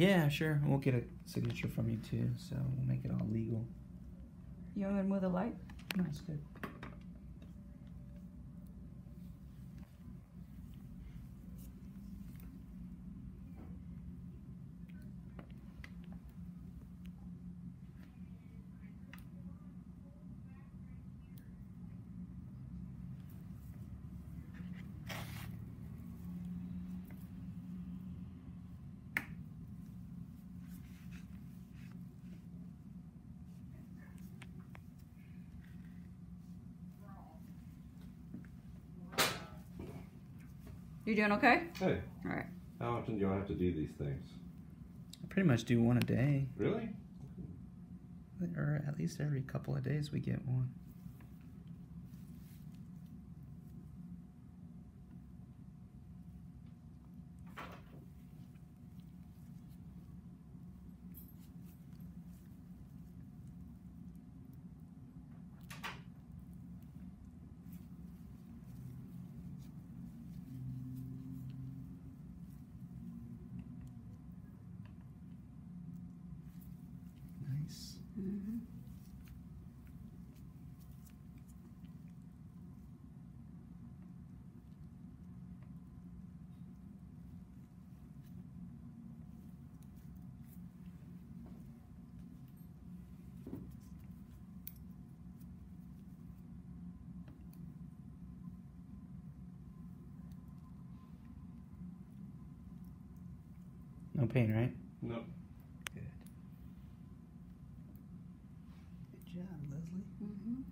Yeah, sure. We'll get a signature from you too, so we'll make it all legal. You want me to move the light? No, it's good. You doing okay? Hey. All right. How often do I have to do these things? I pretty much do one a day, Really? or at least every couple of days we get one. No pain, right? No. Good. Good job, Leslie. Mm-hmm.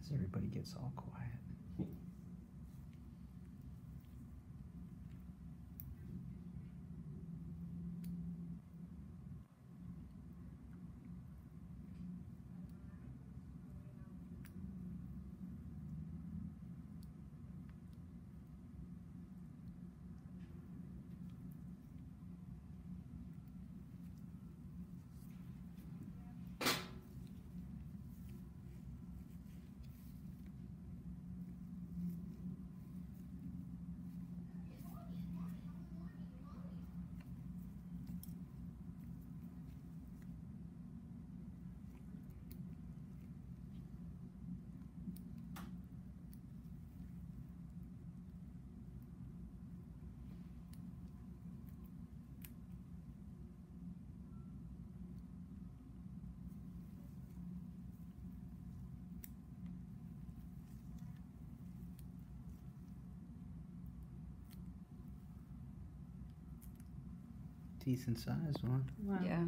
As everybody gets all quiet. Decent size one. Wow. Yeah.